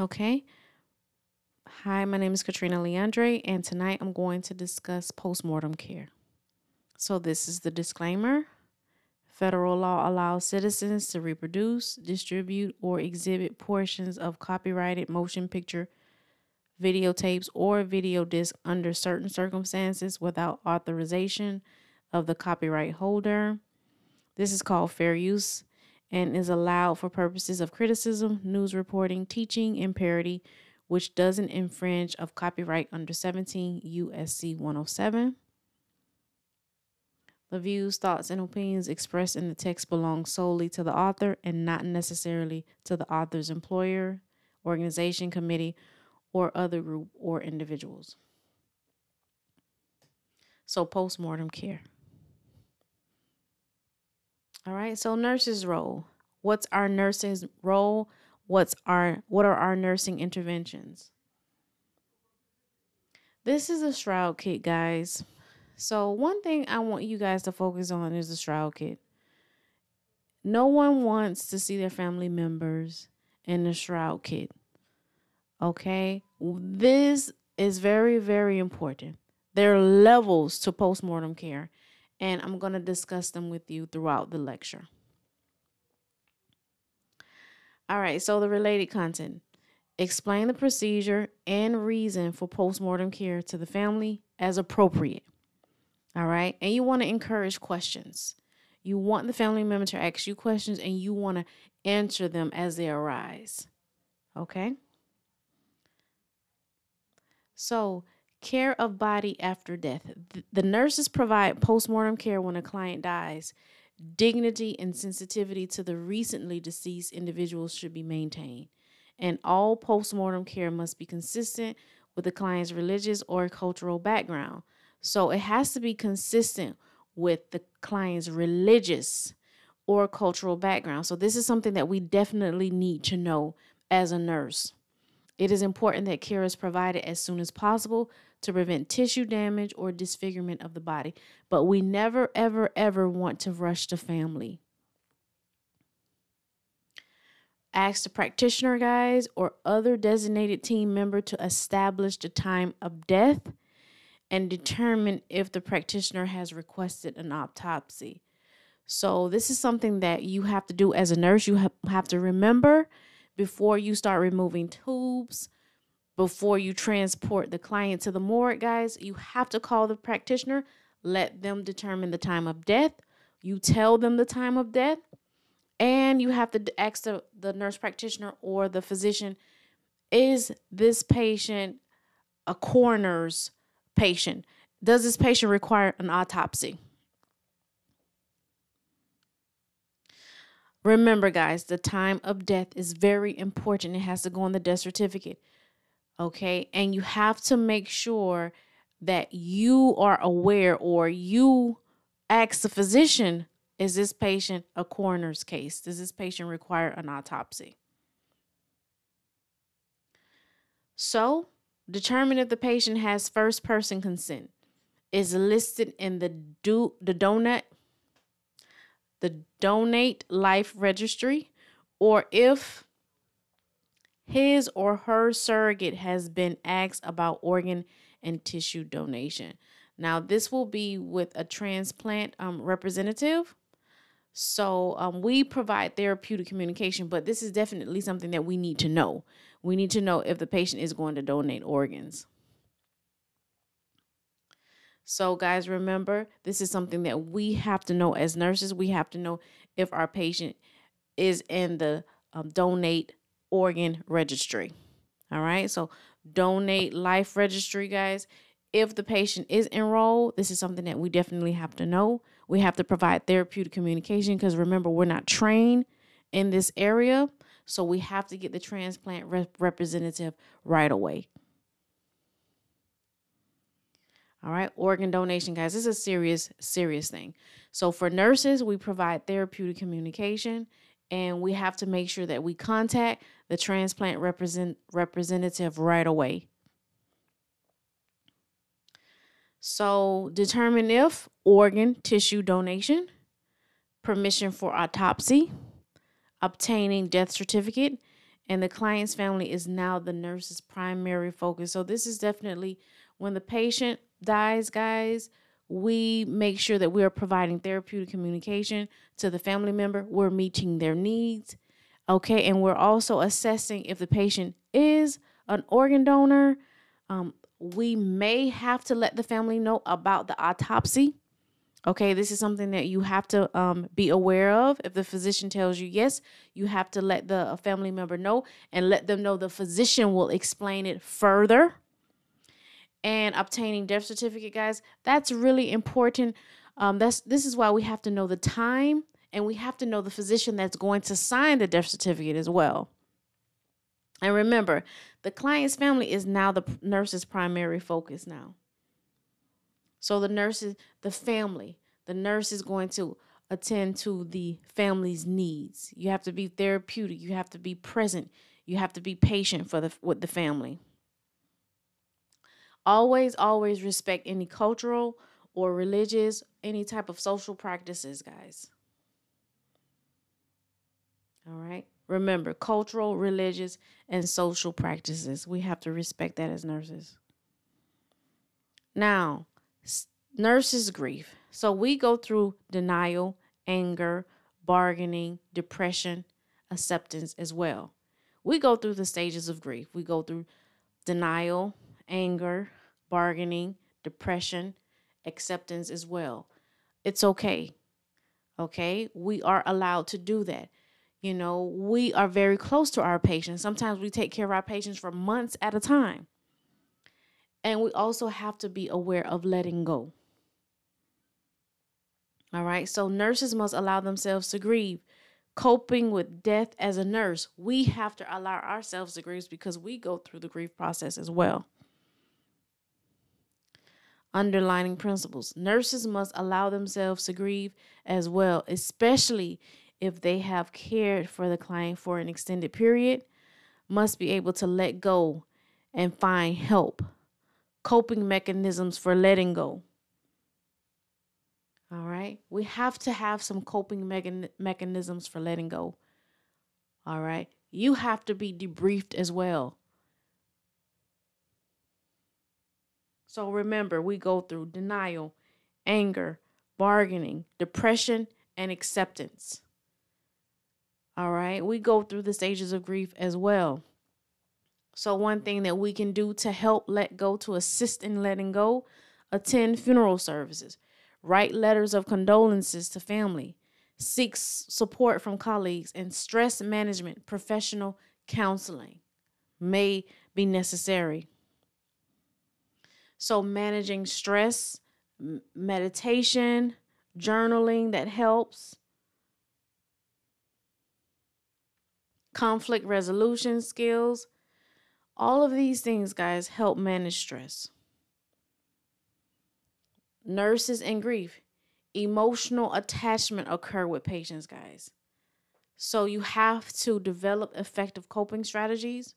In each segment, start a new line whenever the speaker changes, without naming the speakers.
Okay. Hi, my name is Katrina Leandre, and tonight I'm going to discuss postmortem care. So, this is the disclaimer. Federal law allows citizens to reproduce, distribute, or exhibit portions of copyrighted motion picture videotapes or video disc under certain circumstances without authorization of the copyright holder. This is called fair use and is allowed for purposes of criticism, news reporting, teaching, and parody, which doesn't infringe of copyright under 17 USC 107. The views, thoughts, and opinions expressed in the text belong solely to the author and not necessarily to the author's employer, organization, committee, or other group or individuals. So, postmortem care. All right, so nurse's role. What's our nurse's role? What's our what are our nursing interventions? This is a shroud kit, guys. So, one thing I want you guys to focus on is the shroud kit. No one wants to see their family members in the shroud kit. Okay? This is very, very important. There are levels to postmortem care, and I'm going to discuss them with you throughout the lecture. All right, so the related content. Explain the procedure and reason for postmortem care to the family as appropriate. All right, and you want to encourage questions. You want the family member to ask you questions and you want to answer them as they arise. Okay? So, care of body after death. The nurses provide postmortem care when a client dies. Dignity and sensitivity to the recently deceased individuals should be maintained. And all postmortem care must be consistent with the client's religious or cultural background. So it has to be consistent with the client's religious or cultural background. So this is something that we definitely need to know as a nurse. It is important that care is provided as soon as possible to prevent tissue damage or disfigurement of the body, but we never, ever, ever want to rush the family. Ask the practitioner, guys, or other designated team member to establish the time of death and determine if the practitioner has requested an autopsy. So, this is something that you have to do as a nurse. You have to remember before you start removing tubes, before you transport the client to the morgue, guys, you have to call the practitioner, let them determine the time of death. You tell them the time of death, and you have to ask the, the nurse practitioner or the physician is this patient a coroner's patient? Does this patient require an autopsy? Remember, guys, the time of death is very important. It has to go on the death certificate. Okay. And you have to make sure that you are aware or you ask the physician is this patient a coroner's case? Does this patient require an autopsy? So, determine if the patient has first person consent. Is listed in the do the donut the Donate Life Registry, or if his or her surrogate has been asked about organ and tissue donation. Now, this will be with a transplant um, representative. So, um, we provide therapeutic communication, but this is definitely something that we need to know. We need to know if the patient is going to donate organs. So, guys, remember, this is something that we have to know as nurses. We have to know if our patient is in the um, donate organ registry. All right. So, donate life registry, guys. If the patient is enrolled, this is something that we definitely have to know. We have to provide therapeutic communication because remember, we're not trained in this area. So, we have to get the transplant rep- representative right away. All right, organ donation, guys, this is a serious, serious thing. So, for nurses, we provide therapeutic communication, and we have to make sure that we contact the transplant represent, representative right away. So, determine if organ tissue donation, permission for autopsy, obtaining death certificate, and the client's family is now the nurse's primary focus. So this is definitely when the patient dies, guys, we make sure that we are providing therapeutic communication to the family member. We're meeting their needs. Okay. And we're also assessing if the patient is an organ donor. Um, we may have to let the family know about the autopsy. Okay, this is something that you have to um, be aware of. If the physician tells you yes, you have to let the family member know and let them know the physician will explain it further and obtaining death certificate, guys, that's really important. Um, that's this is why we have to know the time and we have to know the physician that's going to sign the death certificate as well. And remember, the client's family is now the nurse's primary focus now. So the nurses, the family, the nurse is going to attend to the family's needs. You have to be therapeutic. You have to be present. You have to be patient for the with the family. Always, always respect any cultural or religious, any type of social practices, guys. All right. Remember, cultural, religious, and social practices. We have to respect that as nurses. Now, nurses' grief. So we go through denial, anger, bargaining, depression, acceptance as well. We go through the stages of grief. We go through denial, anger, bargaining, depression, acceptance as well. It's okay. Okay? We are allowed to do that. You know, we are very close to our patients. Sometimes we take care of our patients for months at a time. And we also have to be aware of letting go. All right. So nurses must allow themselves to grieve. Coping with death as a nurse, we have to allow ourselves to grieve because we go through the grief process as well. Underlining principles nurses must allow themselves to grieve as well, especially if they have cared for the client for an extended period, must be able to let go and find help, coping mechanisms for letting go. All right. We have to have some coping mechan- mechanisms for letting go. All right. You have to be debriefed as well. So remember, we go through denial, anger, bargaining, depression, and acceptance. All right. We go through the stages of grief as well. So, one thing that we can do to help let go, to assist in letting go, attend funeral services write letters of condolences to family, seek support from colleagues, and stress management professional counseling may be necessary. So, managing stress, meditation, journaling that helps, conflict resolution skills, all of these things, guys, help manage stress. Nurses and grief. Emotional attachment occur with patients guys. So you have to develop effective coping strategies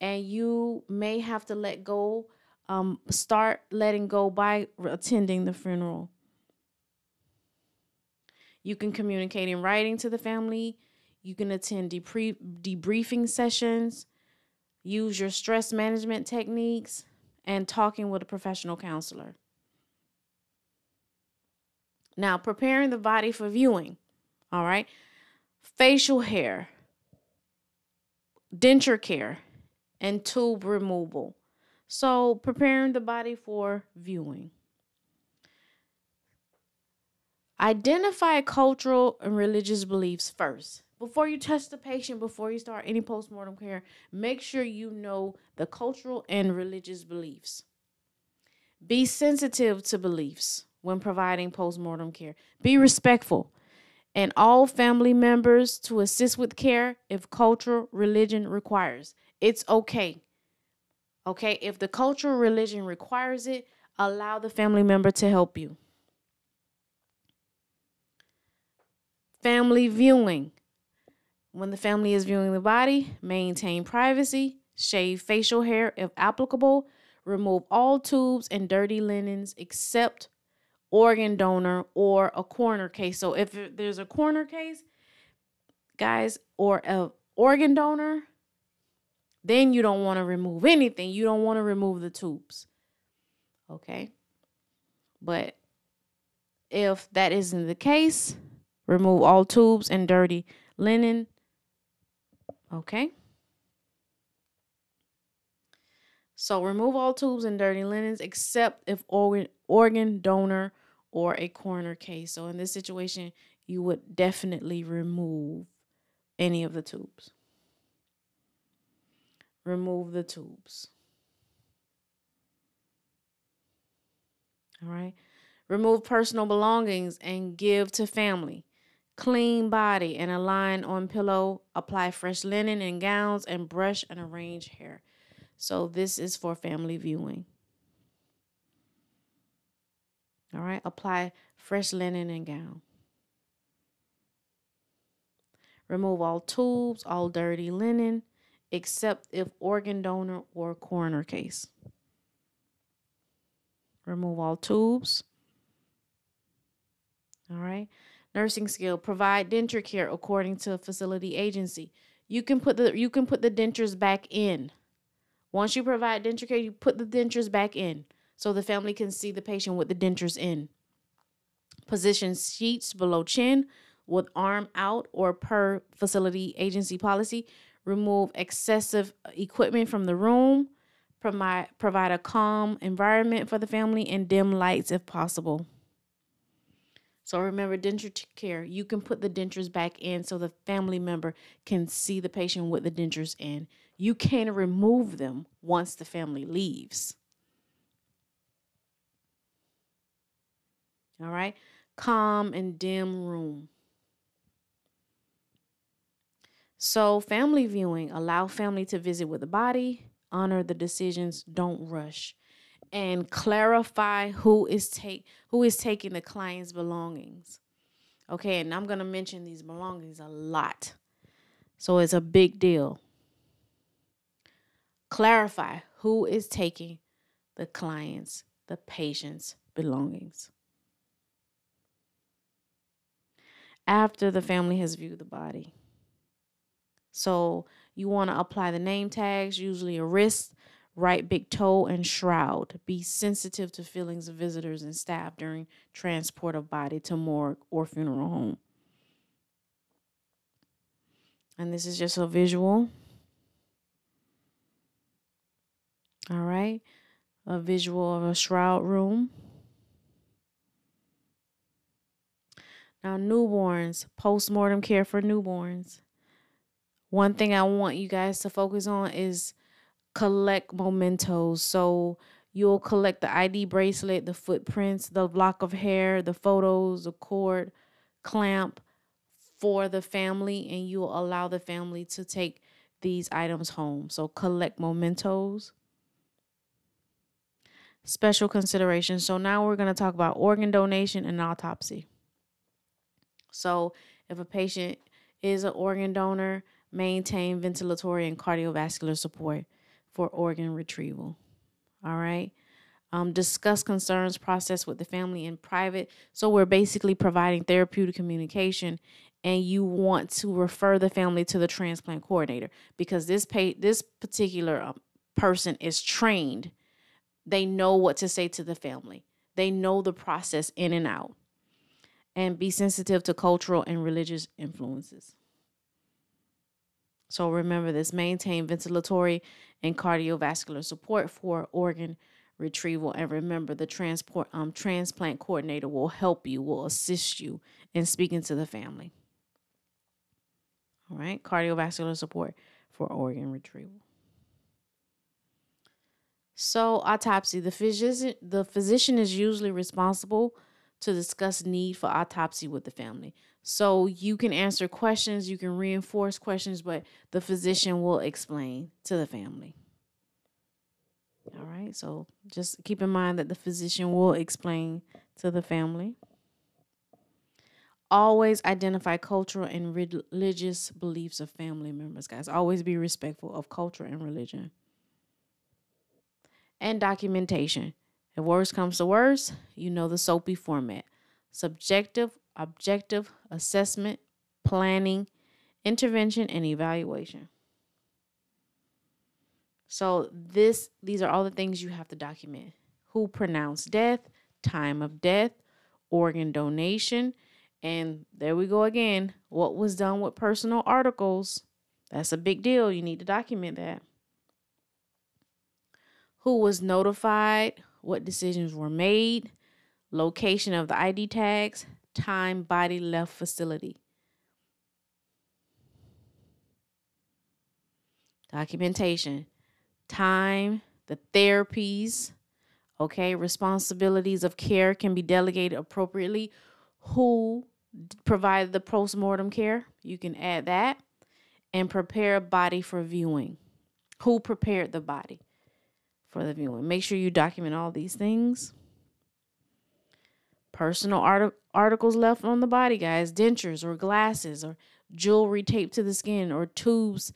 and you may have to let go um, start letting go by attending the funeral you can communicate in writing to the family you can attend debrie- debriefing sessions use your stress management techniques and talking with a professional counselor now, preparing the body for viewing. All right. Facial hair, denture care, and tube removal. So, preparing the body for viewing. Identify cultural and religious beliefs first. Before you touch the patient, before you start any postmortem care, make sure you know the cultural and religious beliefs. Be sensitive to beliefs when providing postmortem care. Be respectful and all family members to assist with care if cultural religion requires. It's okay. Okay, if the cultural religion requires it, allow the family member to help you. Family viewing. When the family is viewing the body, maintain privacy, shave facial hair if applicable, remove all tubes and dirty linens except organ donor or a coroner case. So if there's a coroner case, guys, or a organ donor, then you don't want to remove anything. You don't want to remove the tubes. Okay. But if that isn't the case, remove all tubes and dirty linen. Okay. So remove all tubes and dirty linens except if organ organ donor or a coroner case. So in this situation, you would definitely remove any of the tubes. Remove the tubes. All right. Remove personal belongings and give to family. Clean body and align on pillow. Apply fresh linen and gowns and brush and arrange hair. So this is for family viewing. All right. Apply fresh linen and gown. Remove all tubes, all dirty linen, except if organ donor or coroner case. Remove all tubes. All right. Nursing skill. Provide denture care according to facility agency. You can put the you can put the dentures back in. Once you provide denture care, you put the dentures back in so the family can see the patient with the dentures in. Position sheets below chin with arm out or per facility agency policy. Remove excessive equipment from the room. Provide, provide a calm environment for the family and dim lights if possible. So remember, denture care, you can put the dentures back in so the family member can see the patient with the dentures in. You can remove them once the family leaves. All right. Calm and dim room. So, family viewing allow family to visit with the body, honor the decisions, don't rush, and clarify who is take who is taking the client's belongings. Okay, and I'm gonna mention these belongings a lot. So it's a big deal. Clarify who is taking the client's, the patient's belongings. After the family has viewed the body. So you want to apply the name tags, usually a wrist, right big toe, and shroud. Be sensitive to feelings of visitors and staff during transport of body to morgue or funeral home. And this is just a visual. All right. A visual of a shroud room. Now, newborns, post mortem care for newborns. One thing I want you guys to focus on is collect mementos. So you'll collect the ID bracelet, the footprints, the lock of hair, the photos, the cord, clamp for the family, and you'll allow the family to take these items home. So collect mementos. Special considerations. So now we're going to talk about organ donation and autopsy. So if a patient is an organ donor, maintain ventilatory and cardiovascular support for organ retrieval. All right. Um, discuss concerns process with the family in private. So we're basically providing therapeutic communication, and you want to refer the family to the transplant coordinator because this pay this particular um, person is trained. They know what to say to the family. They know the process in and out, and be sensitive to cultural and religious influences. So remember this maintain ventilatory and cardiovascular support for organ retrieval. And remember the transport um, transplant coordinator will help you, will assist you in speaking to the family. All right, cardiovascular support for organ retrieval. So autopsy, the physician the physician is usually responsible to discuss need for autopsy with the family. So you can answer questions, you can reinforce questions, but the physician will explain to the family. All right, so just keep in mind that the physician will explain to the family. Always identify cultural and religious beliefs of family members, guys. Always be respectful of culture and religion. And documentation. If worst comes to worst, you know the SOAPIE format subjective, objective, assessment, planning, intervention, and evaluation. So this these are all the things you have to document. Who pronounced death, time of death, organ donation, and there we go again. What was done with personal articles? That's a big deal. You need to document that. Who was notified? What decisions were made? Location of the ID tags, time body left facility. Documentation, time, the therapies, okay, responsibilities of care can be delegated appropriately. Who provided the postmortem care? You can add that. And prepare a body for viewing. Who prepared the body for the viewing? Make sure you document all these things personal art- articles left on the body, guys, dentures or glasses or jewelry taped to the skin or tubes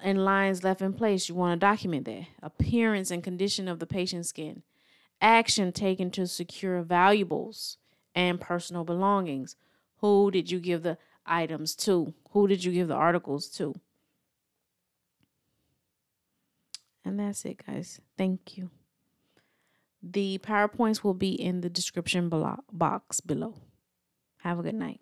and lines left in place. You want to document that. Appearance and condition of the patient's skin. Action taken to secure valuables and personal belongings. Who did you give the items to? Who did you give the articles to? And that's it, guys. Thank you. The PowerPoints will be in the description box below. Have a good night.